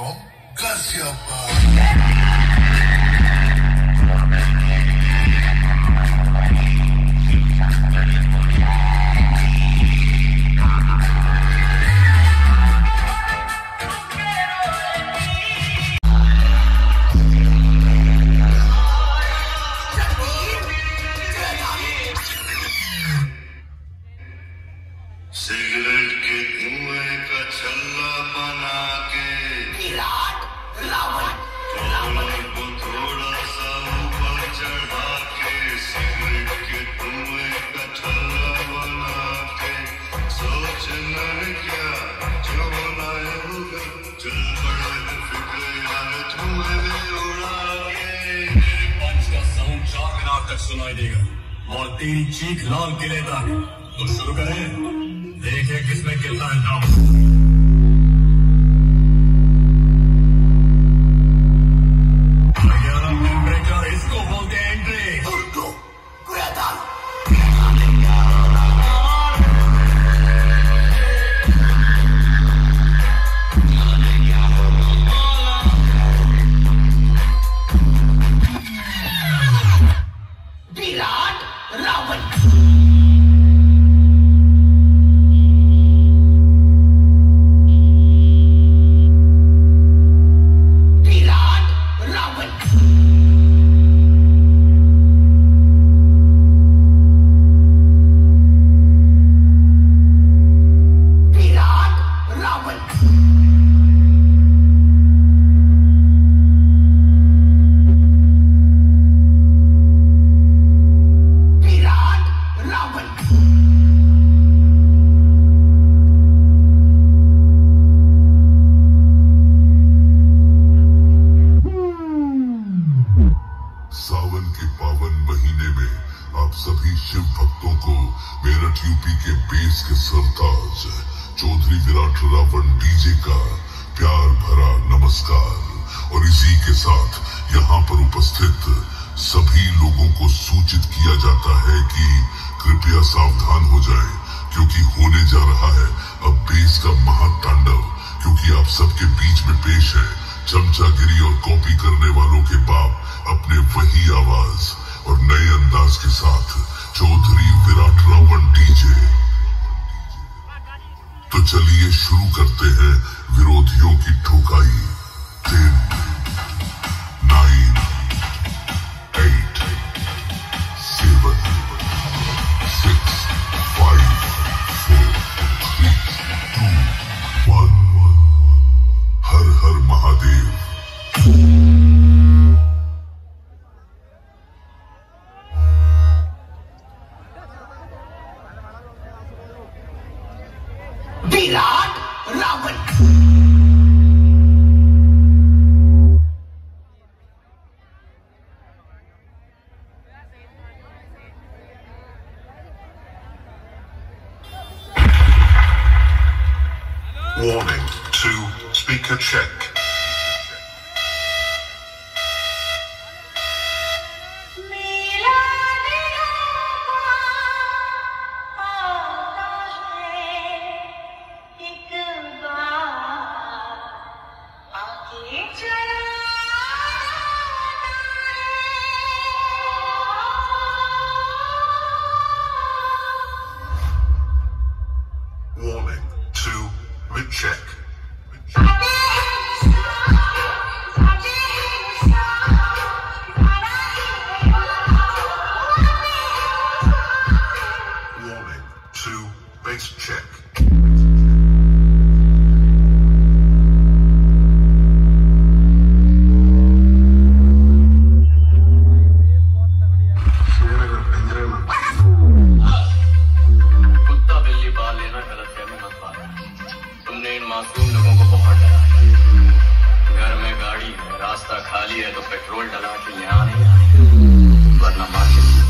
from Gaziaba. Sigrid ke tu hai ka challa banana. सुनाई देगा। और तेरी चीख लाल किले तक। तो शुरू करें। देखे किसमें कितना है। आप सभी शिव भक्तों को मेरठ यूपी के बेस के सरताज, चौधरी विराट रावण डीजे का प्यार भरा नमस्कार। और इसी के साथ यहाँ पर उपस्थित सभी लोगों को सूचित किया जाता है कि कृपया सावधान हो जाएँ, क्योंकि होने जा रहा है अब बेस का महातांडव क्योंकि आप सबके बीच में पेश है चमचागिरी और कॉपी करने वालों के बाप अपने वही आवाज़। और नए अंदाज के साथ चौधरी विराट रावण डीजे। तो चलिए शुरू करते हैं विरोधियों की ठोकाई। Ten nine eight seven six Virat Ravan Warning, two, speaker check. Get खाली है तो पेट्रोल डला के यहाँ नहीं आए। वरना मार्केट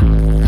Bye.